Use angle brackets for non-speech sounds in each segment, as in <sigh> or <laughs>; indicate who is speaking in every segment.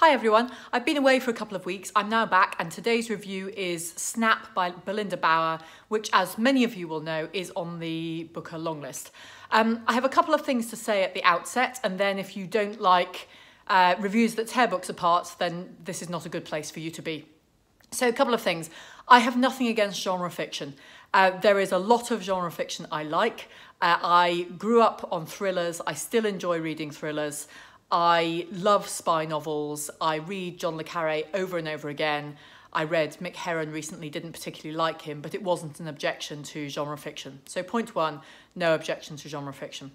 Speaker 1: Hi everyone, I've been away for a couple of weeks. I'm now back and today's review is Snap by Belinda Bauer, which as many of you will know is on the Booker longlist. Um, I have a couple of things to say at the outset and then if you don't like uh, reviews that tear books apart, then this is not a good place for you to be. So a couple of things. I have nothing against genre fiction. Uh, there is a lot of genre fiction I like. Uh, I grew up on thrillers. I still enjoy reading thrillers. I love spy novels. I read John le Carre over and over again. I read Mick Herron recently, didn't particularly like him, but it wasn't an objection to genre fiction. So, point one, no objection to genre fiction.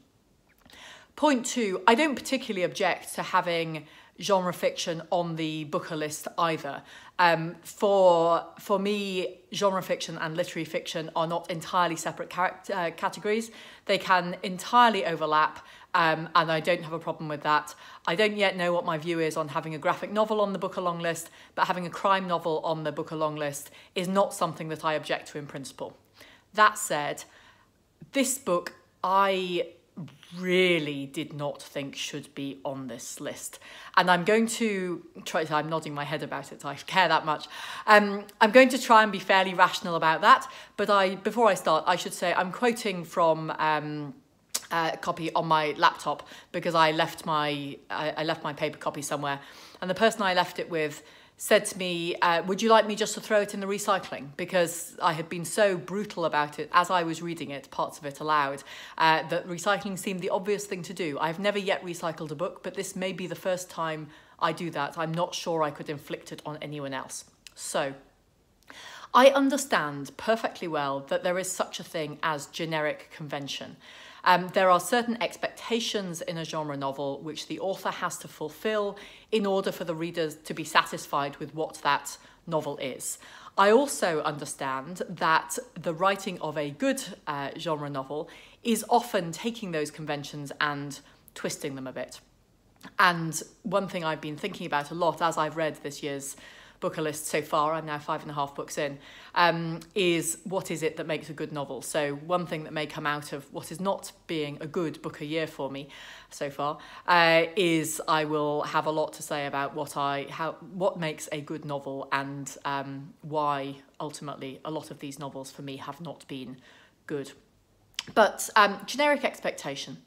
Speaker 1: Point two, I don't particularly object to having genre fiction on the Booker list either. Um, for for me, genre fiction and literary fiction are not entirely separate uh, categories. They can entirely overlap, um, and I don't have a problem with that. I don't yet know what my view is on having a graphic novel on the Booker long list, but having a crime novel on the Booker long list is not something that I object to in principle. That said, this book I really did not think should be on this list. And I'm going to try, I'm nodding my head about it, I <laughs> care that much. Um, I'm going to try and be fairly rational about that. But I, before I start, I should say I'm quoting from um, copy on my laptop because I left my, I, I left my paper copy somewhere. And the person I left it with said to me, uh, would you like me just to throw it in the recycling? Because I had been so brutal about it as I was reading it, parts of it aloud, uh, that recycling seemed the obvious thing to do. I've never yet recycled a book, but this may be the first time I do that. I'm not sure I could inflict it on anyone else. So, I understand perfectly well that there is such a thing as generic convention. Um, there are certain expectations in a genre novel which the author has to fulfill in order for the readers to be satisfied with what that novel is. I also understand that the writing of a good uh, genre novel is often taking those conventions and twisting them a bit. And one thing I've been thinking about a lot as I've read this year's Booker list so far, I'm now five and a half books in, um, is what is it that makes a good novel? So one thing that may come out of what is not being a good book a year for me so far uh, is I will have a lot to say about what I how what makes a good novel and um, why ultimately a lot of these novels for me have not been good. But um, generic expectation.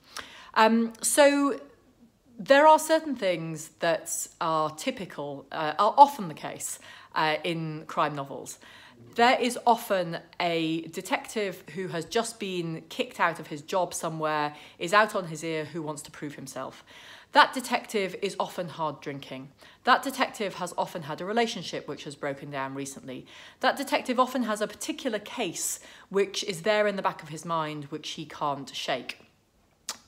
Speaker 1: Um, so there are certain things that are typical, uh, are often the case uh, in crime novels. There is often a detective who has just been kicked out of his job somewhere, is out on his ear, who wants to prove himself. That detective is often hard drinking. That detective has often had a relationship which has broken down recently. That detective often has a particular case which is there in the back of his mind which he can't shake.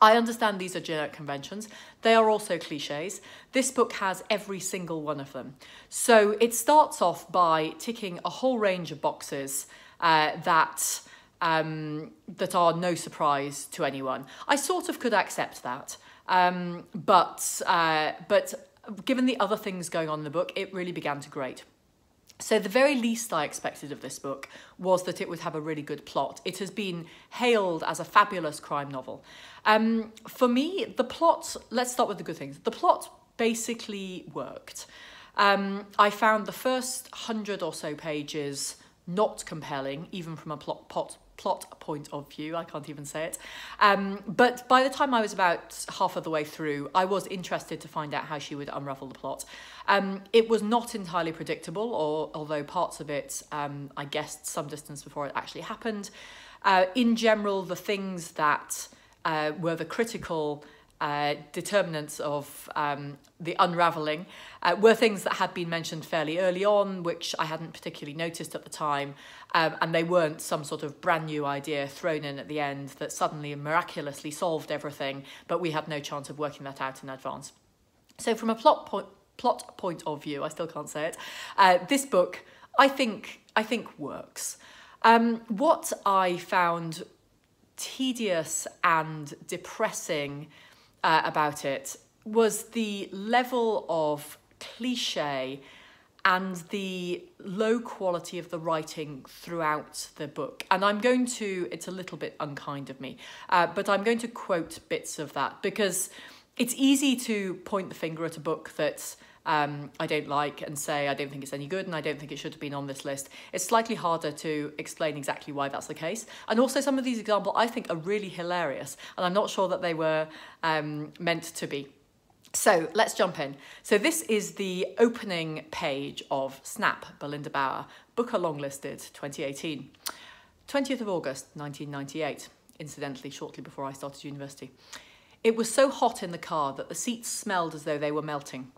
Speaker 1: I understand these are generic conventions. They are also cliches. This book has every single one of them. So it starts off by ticking a whole range of boxes uh, that um, that are no surprise to anyone. I sort of could accept that, um, but uh, but given the other things going on in the book, it really began to grate. So the very least I expected of this book was that it would have a really good plot. It has been hailed as a fabulous crime novel. Um, for me, the plot, let's start with the good things. The plot basically worked. Um, I found the first hundred or so pages not compelling, even from a plot, plot, plot point of view. I can't even say it. Um, but by the time I was about half of the way through, I was interested to find out how she would unravel the plot. Um, it was not entirely predictable, or although parts of it um, I guessed some distance before it actually happened. Uh, in general, the things that uh, were the critical uh, determinants of um, the unravelling uh, were things that had been mentioned fairly early on, which I hadn't particularly noticed at the time, um, and they weren't some sort of brand new idea thrown in at the end that suddenly and miraculously solved everything, but we had no chance of working that out in advance. So, from a plot point, plot point of view, I still can't say it. Uh, this book, I think, I think works. Um, what I found tedious and depressing uh, about it was the level of cliche and the low quality of the writing throughout the book. And I'm going to, it's a little bit unkind of me, uh, but I'm going to quote bits of that because it's easy to point the finger at a book that's um, I don't like and say I don't think it's any good and I don't think it should have been on this list. It's slightly harder to explain exactly why that's the case. And also some of these examples I think are really hilarious and I'm not sure that they were um, meant to be. So let's jump in. So this is the opening page of Snap, Belinda Bauer, Booker Longlisted 2018. 20th of August 1998, incidentally shortly before I started university. It was so hot in the car that the seats smelled as though they were melting.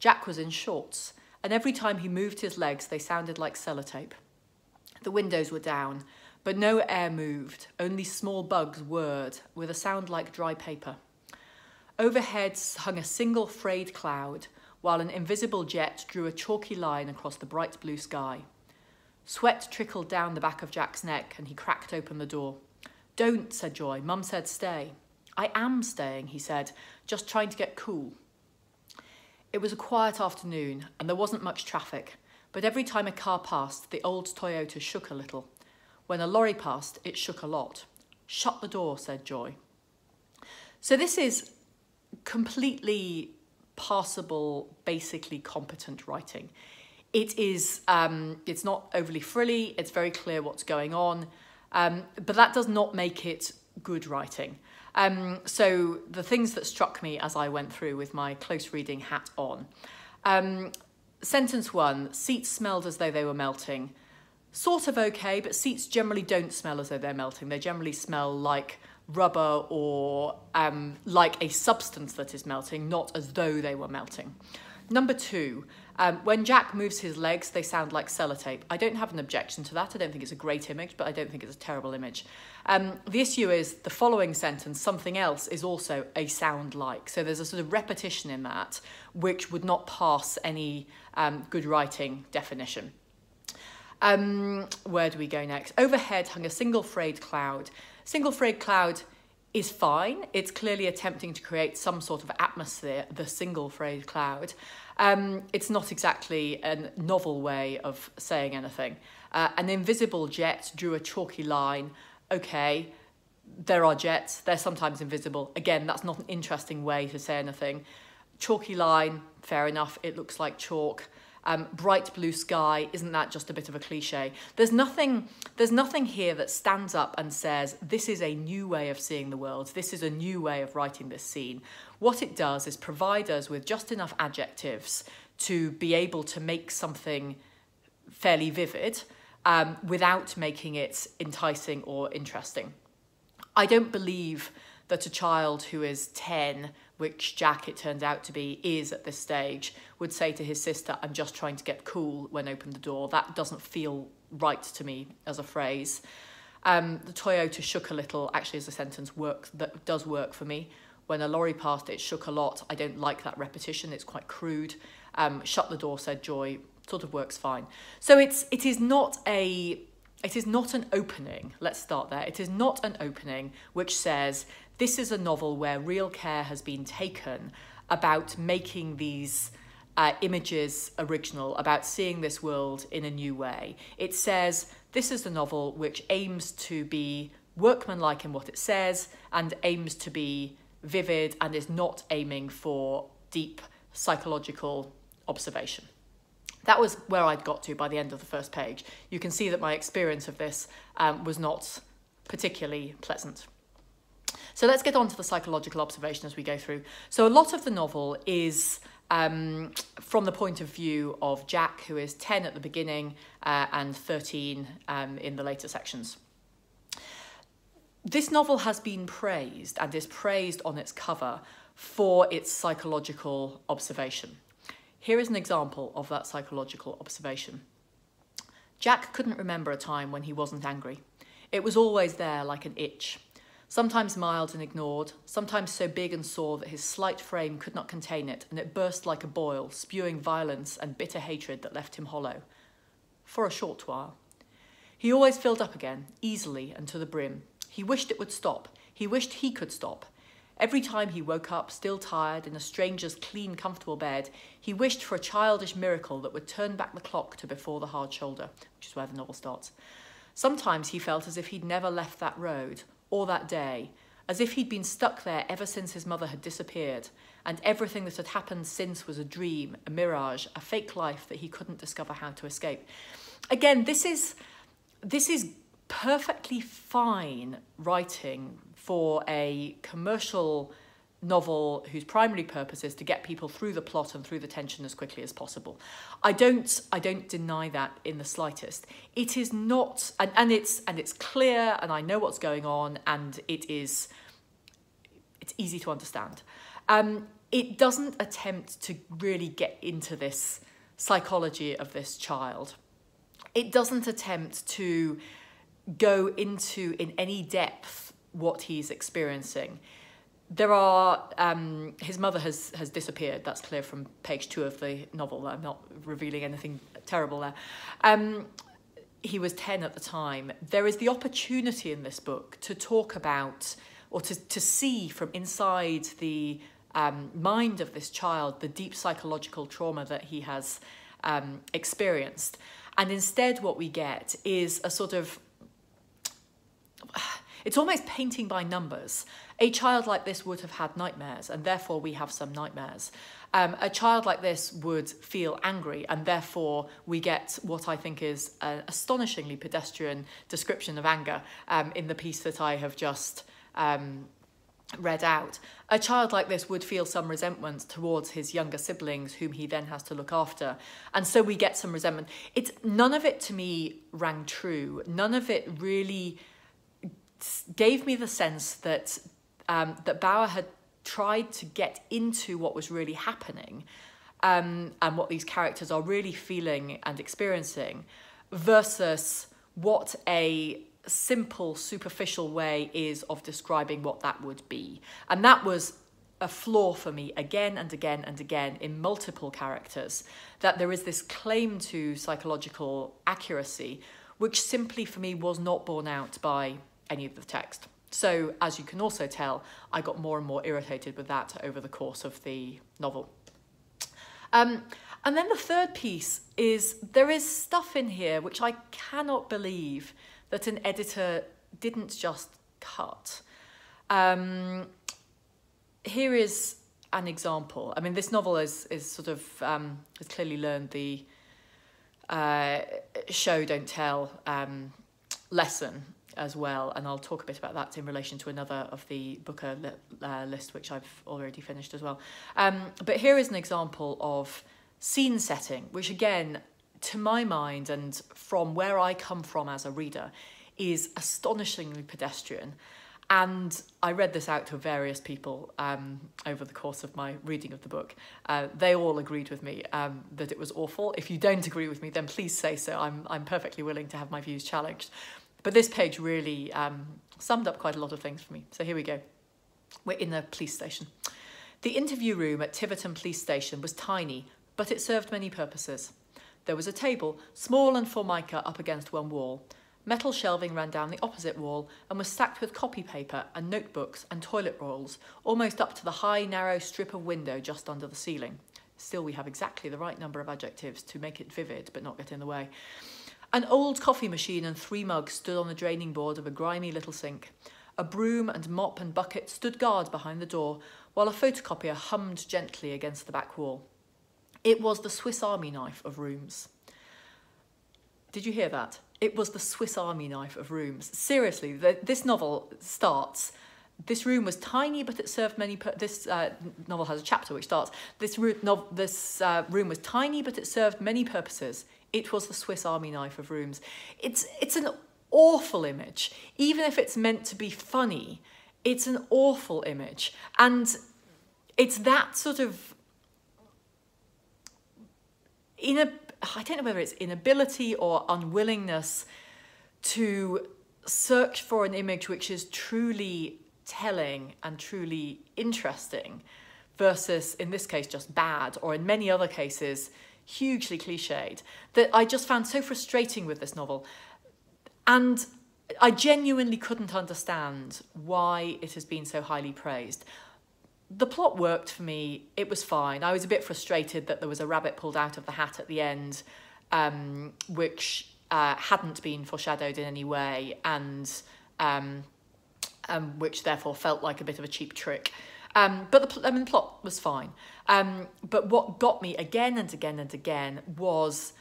Speaker 1: Jack was in shorts, and every time he moved his legs, they sounded like sellotape. The windows were down, but no air moved, only small bugs whirred, with a sound like dry paper. Overhead hung a single frayed cloud, while an invisible jet drew a chalky line across the bright blue sky. Sweat trickled down the back of Jack's neck, and he cracked open the door. Don't, said Joy. Mum said stay. I am staying, he said, just trying to get cool. It was a quiet afternoon and there wasn't much traffic, but every time a car passed, the old Toyota shook a little. When a lorry passed, it shook a lot. Shut the door, said Joy. So this is completely passable, basically competent writing. It is, um, it's not overly frilly, it's very clear what's going on, um, but that does not make it good writing. Um, so the things that struck me as I went through with my close reading hat on. Um, sentence one, seats smelled as though they were melting. Sort of okay, but seats generally don't smell as though they're melting. They generally smell like rubber or um, like a substance that is melting, not as though they were melting. Number two, um, when Jack moves his legs, they sound like sellotape. I don't have an objection to that. I don't think it's a great image, but I don't think it's a terrible image. Um, the issue is the following sentence, something else, is also a sound like. So there's a sort of repetition in that, which would not pass any um, good writing definition. Um, where do we go next? Overhead hung a single frayed cloud. Single frayed cloud is fine. It's clearly attempting to create some sort of atmosphere, the single frayed cloud. Um, it's not exactly a novel way of saying anything. Uh, an invisible jet drew a chalky line. Okay, there are jets, they're sometimes invisible. Again, that's not an interesting way to say anything. Chalky line, fair enough, it looks like chalk um, bright blue sky, isn't that just a bit of a cliche? There's nothing, there's nothing here that stands up and says, this is a new way of seeing the world, this is a new way of writing this scene. What it does is provide us with just enough adjectives to be able to make something fairly vivid um, without making it enticing or interesting. I don't believe that a child who is 10 which Jack, it turns out to be, is at this stage, would say to his sister, I'm just trying to get cool when open the door. That doesn't feel right to me as a phrase. Um, the Toyota shook a little, actually as a sentence, works that does work for me. When a lorry passed, it shook a lot. I don't like that repetition. It's quite crude. Um, shut the door, said Joy. Sort of works fine. So it's it is not a it is not an opening. Let's start there. It is not an opening which says this is a novel where real care has been taken about making these uh, images original, about seeing this world in a new way. It says this is a novel which aims to be workmanlike in what it says and aims to be vivid and is not aiming for deep psychological observation. That was where I'd got to by the end of the first page. You can see that my experience of this um, was not particularly pleasant. So let's get on to the psychological observation as we go through. So a lot of the novel is um, from the point of view of Jack, who is 10 at the beginning uh, and 13 um, in the later sections. This novel has been praised and is praised on its cover for its psychological observation. Here is an example of that psychological observation. Jack couldn't remember a time when he wasn't angry. It was always there like an itch sometimes mild and ignored, sometimes so big and sore that his slight frame could not contain it, and it burst like a boil, spewing violence and bitter hatred that left him hollow. For a short while. He always filled up again, easily and to the brim. He wished it would stop. He wished he could stop. Every time he woke up, still tired, in a stranger's clean, comfortable bed, he wished for a childish miracle that would turn back the clock to before the hard shoulder, which is where the novel starts. Sometimes he felt as if he'd never left that road, or that day, as if he'd been stuck there ever since his mother had disappeared, and everything that had happened since was a dream, a mirage, a fake life that he couldn't discover how to escape. Again, this is this is perfectly fine writing for a commercial novel whose primary purpose is to get people through the plot and through the tension as quickly as possible. I don't I don't deny that in the slightest. It is not and, and it's and it's clear and I know what's going on and it is it's easy to understand. Um, it doesn't attempt to really get into this psychology of this child. It doesn't attempt to go into in any depth what he's experiencing there are um, his mother has has disappeared. That's clear from page two of the novel. I'm not revealing anything terrible there. Um, he was ten at the time. There is the opportunity in this book to talk about or to to see from inside the um, mind of this child the deep psychological trauma that he has um, experienced, and instead what we get is a sort of it's almost painting by numbers. A child like this would have had nightmares, and therefore we have some nightmares. Um, a child like this would feel angry, and therefore we get what I think is an astonishingly pedestrian description of anger um, in the piece that I have just um, read out. A child like this would feel some resentment towards his younger siblings, whom he then has to look after. And so we get some resentment. It's none of it to me rang true. None of it really gave me the sense that um, that Bauer had tried to get into what was really happening um, and what these characters are really feeling and experiencing versus what a simple superficial way is of describing what that would be. And that was a flaw for me again and again and again in multiple characters that there is this claim to psychological accuracy which simply for me was not borne out by any of the text. So, as you can also tell, I got more and more irritated with that over the course of the novel. Um, and then the third piece is there is stuff in here which I cannot believe that an editor didn't just cut. Um, here is an example. I mean, this novel is, is sort of, um, has clearly learned the uh, show, don't tell um, lesson as well, and I'll talk a bit about that in relation to another of the Booker li uh, list, which I've already finished as well. Um, but here is an example of scene setting, which again, to my mind and from where I come from as a reader, is astonishingly pedestrian. And I read this out to various people um, over the course of my reading of the book. Uh, they all agreed with me um, that it was awful. If you don't agree with me, then please say so. I'm, I'm perfectly willing to have my views challenged. But this page really um, summed up quite a lot of things for me. So here we go. We're in the police station. The interview room at Tiverton Police Station was tiny, but it served many purposes. There was a table, small and formica, up against one wall. Metal shelving ran down the opposite wall and was stacked with copy paper and notebooks and toilet rolls, almost up to the high, narrow strip of window just under the ceiling. Still, we have exactly the right number of adjectives to make it vivid but not get in the way. An old coffee machine and three mugs stood on the draining board of a grimy little sink. A broom and mop and bucket stood guard behind the door, while a photocopier hummed gently against the back wall. It was the Swiss Army knife of rooms. Did you hear that? It was the Swiss Army knife of rooms. Seriously, the, this novel starts. This room was tiny, but it served many. this uh, novel has a chapter which starts. This, no this uh, room was tiny, but it served many purposes. It was the Swiss Army knife of rooms. It's, it's an awful image. Even if it's meant to be funny, it's an awful image. And it's that sort of in a I don't know whether it's inability or unwillingness to search for an image which is truly telling and truly interesting versus in this case just bad or in many other cases hugely cliched, that I just found so frustrating with this novel. And I genuinely couldn't understand why it has been so highly praised. The plot worked for me, it was fine. I was a bit frustrated that there was a rabbit pulled out of the hat at the end, um, which uh, hadn't been foreshadowed in any way, and um, um, which therefore felt like a bit of a cheap trick. Um, but the, I mean, the plot was fine. Um, but what got me again and again and again was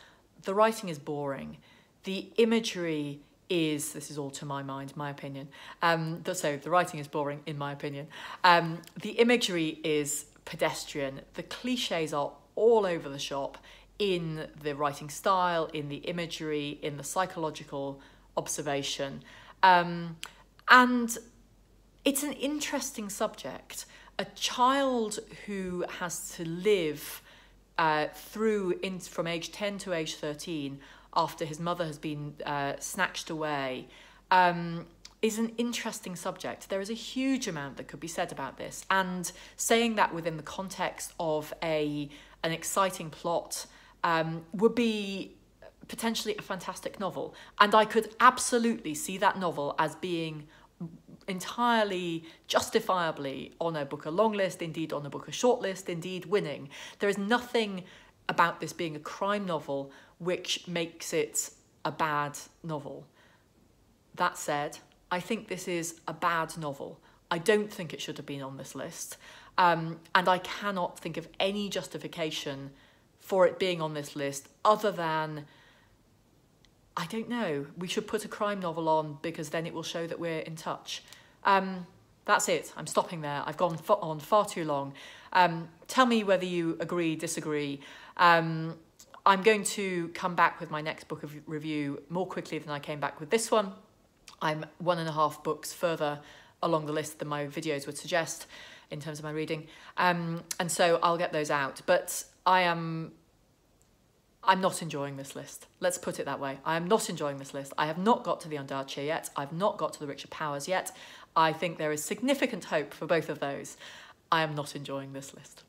Speaker 1: the writing is boring. The imagery is, this is all to my mind, my opinion. Um, so the writing is boring, in my opinion. Um, the imagery is pedestrian. The cliches are all over the shop in the writing style, in the imagery, in the psychological observation. Um, and it's an interesting subject. A child who has to live uh, through in, from age 10 to age 13 after his mother has been uh, snatched away um, is an interesting subject. There is a huge amount that could be said about this, and saying that within the context of a an exciting plot um, would be potentially a fantastic novel. And I could absolutely see that novel as being entirely justifiably on a Booker long list, indeed on a Booker short list, indeed winning. There is nothing about this being a crime novel which makes it a bad novel. That said, I think this is a bad novel. I don't think it should have been on this list. Um, and I cannot think of any justification for it being on this list other than, I don't know, we should put a crime novel on because then it will show that we're in touch. Um, that's it. I'm stopping there. I've gone on far too long. Um, tell me whether you agree, disagree. Um, I'm going to come back with my next book of review more quickly than I came back with this one. I'm one and a half books further along the list than my videos would suggest in terms of my reading. Um, and so I'll get those out. But I am I'm not enjoying this list. Let's put it that way. I am not enjoying this list. I have not got to the Ondaatje yet. I've not got to the Richard Powers yet. I think there is significant hope for both of those. I am not enjoying this list.